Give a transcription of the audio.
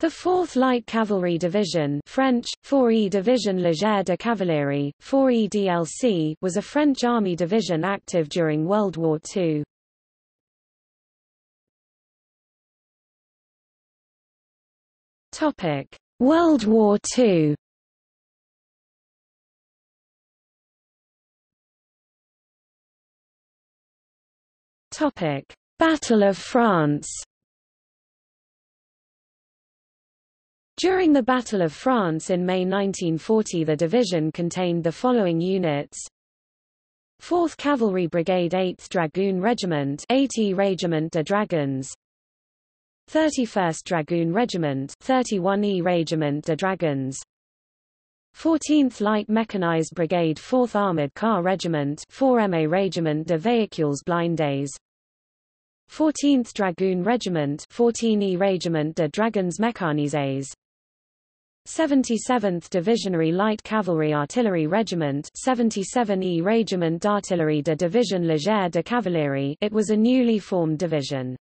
The 4th Light Cavalry Division French, 4e Division Légère de Cavalerie, 4e DLC was a French army division active during World War II. World War II Battle of France During the Battle of France in May 1940 the division contained the following units. 4th Cavalry Brigade 8th Dragoon Regiment 80 Regiment de Dragons. 31st Dragoon Regiment 31e Regiment de Dragons. 14th Light Mechanized Brigade 4th Armored Car Regiment 4MA Regiment de Véhicules Blindés 14th Dragoon Regiment 14e Regiment de Dragons Mécanisés 77th Divisionary Light Cavalry Artillery Regiment 77e Régiment d'Artillerie de Division Légère de Cavalerie it was a newly formed division.